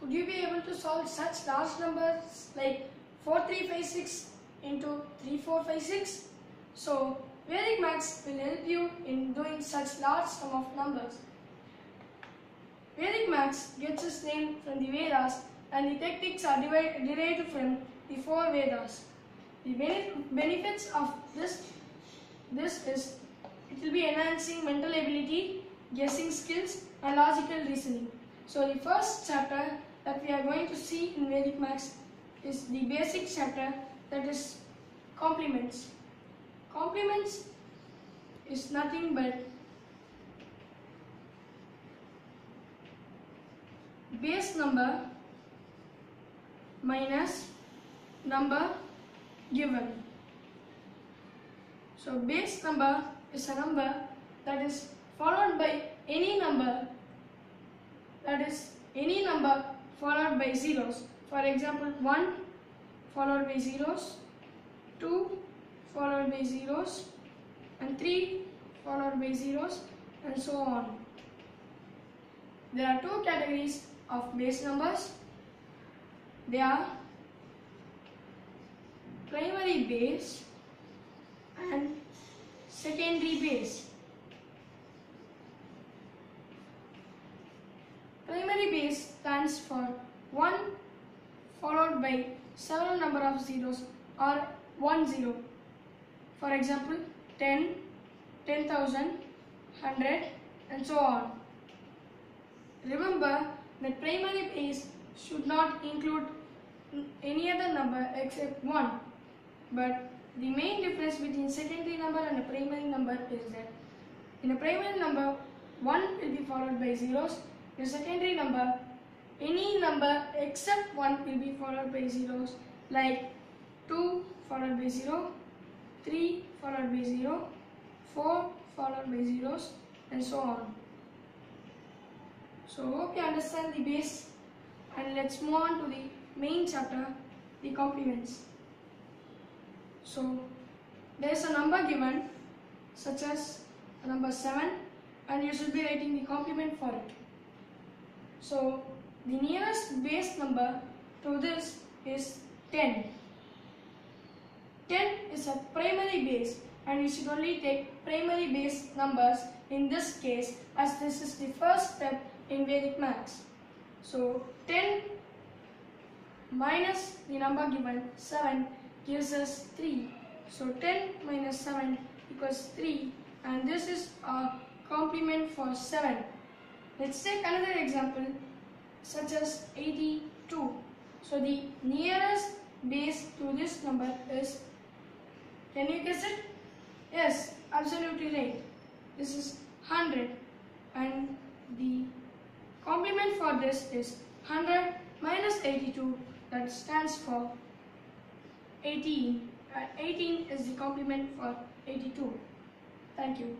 could you be able to solve such large numbers like 4356 into 3456? So, Vedic Maths will help you in doing such large sum of numbers. Vedic Maths gets its name from the Vedas and the techniques are derived from the four Vedas. The benefits of this, this is it will be enhancing mental ability, guessing skills and logical reasoning. So the first chapter that we are going to see in Vedic Maths is the basic chapter that is complements. Complements is nothing but base number minus number given. So base number is a number that is followed by any number that is any number followed by zeros. For example 1 followed by zeros, 2 followed by zeros and 3 followed by zeros and so on. There are two categories of base numbers. They are primary base and secondary base. Primary base stands for 1 followed by several number of zeros or 1 zero. For example 10, 10,000, 100 and so on. Remember that primary base should not include any other number except 1 but the main difference between secondary number and a primary number is that in a primary number 1 will be followed by zeros, a secondary number any number except 1 will be followed by zeros like 2 followed by 0, 3 followed by 0, 4 followed by zeros and so on. So hope you understand the base and let's move on to the main chapter, the complements. So there is a number given such as number 7 and you should be writing the complement for it. So the nearest base number to this is 10. 10 is a primary base and you should only take primary base numbers in this case as this is the first step in Vedic maths. So 10 minus the number given 7 gives us 3. So 10 minus 7 equals 3 and this is a complement for 7. Let's take another example such as 82. So the nearest base to this number is, can you guess it? Yes, absolutely right. This is 100 and the complement for this is 100 minus 82 that stands for 18. Uh, 18 is the complement for 82. Thank you.